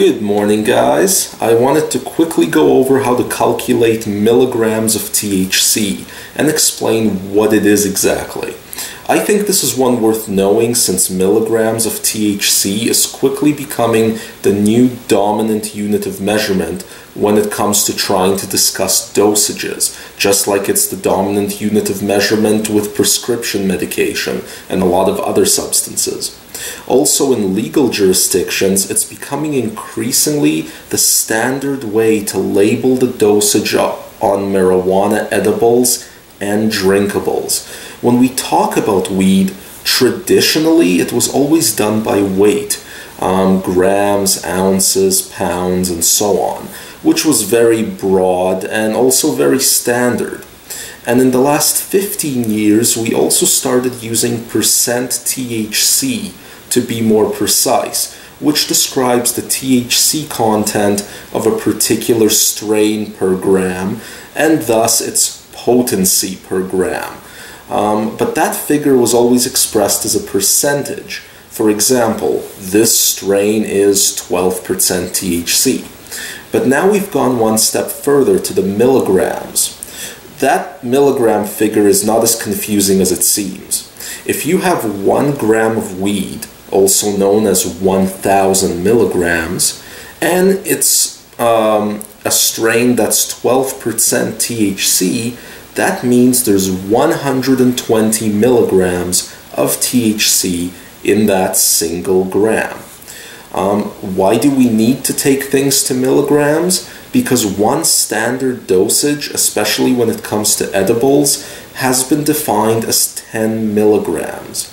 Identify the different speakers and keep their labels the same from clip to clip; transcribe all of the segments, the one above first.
Speaker 1: Good morning guys. I wanted to quickly go over how to calculate milligrams of THC and explain what it is exactly. I think this is one worth knowing since milligrams of THC is quickly becoming the new dominant unit of measurement when it comes to trying to discuss dosages, just like it's the dominant unit of measurement with prescription medication and a lot of other substances. Also, in legal jurisdictions, it's becoming increasingly the standard way to label the dosage on marijuana edibles and drinkables. When we talk about weed, traditionally it was always done by weight um, grams, ounces, pounds, and so on, which was very broad and also very standard. And in the last 15 years, we also started using percent THC to be more precise, which describes the THC content of a particular strain per gram and thus its potency per gram. Um, but that figure was always expressed as a percentage. For example, this strain is 12% THC. But now we've gone one step further to the milligrams. That milligram figure is not as confusing as it seems. If you have one gram of weed also known as 1000 milligrams, and it's um, a strain that's 12% THC, that means there's 120 milligrams of THC in that single gram. Um, why do we need to take things to milligrams? Because one standard dosage, especially when it comes to edibles, has been defined as 10 milligrams.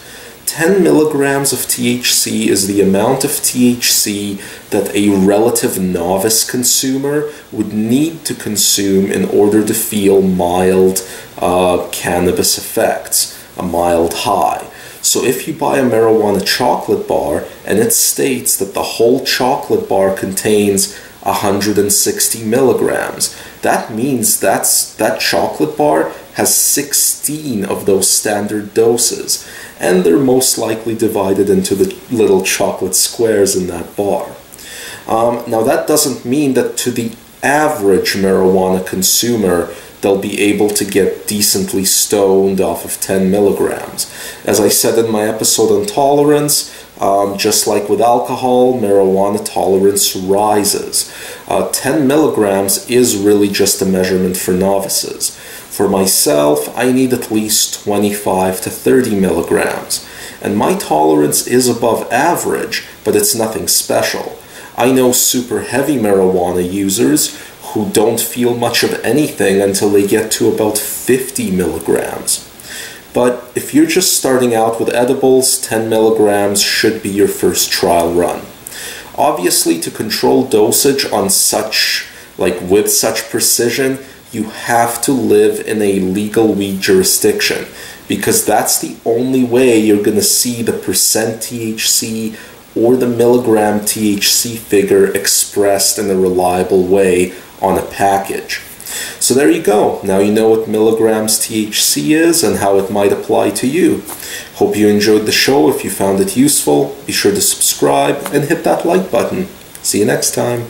Speaker 1: 10 milligrams of THC is the amount of THC that a relative novice consumer would need to consume in order to feel mild uh, cannabis effects, a mild high. So if you buy a marijuana chocolate bar and it states that the whole chocolate bar contains 160 milligrams, that means that's that chocolate bar has 16 of those standard doses, and they're most likely divided into the little chocolate squares in that bar. Um, now, that doesn't mean that to the average marijuana consumer, they'll be able to get decently stoned off of 10 milligrams. As I said in my episode on tolerance, um, just like with alcohol, marijuana tolerance rises. Uh, 10 milligrams is really just a measurement for novices. For myself, I need at least 25 to 30 milligrams, and my tolerance is above average, but it's nothing special. I know super heavy marijuana users who don't feel much of anything until they get to about 50 milligrams. But if you're just starting out with edibles, 10 milligrams should be your first trial run. Obviously, to control dosage on such, like with such precision, you have to live in a legal weed jurisdiction because that's the only way you're going to see the percent THC or the milligram THC figure expressed in a reliable way on a package. So there you go. Now you know what milligrams THC is and how it might apply to you. Hope you enjoyed the show. If you found it useful, be sure to subscribe and hit that like button. See you next time.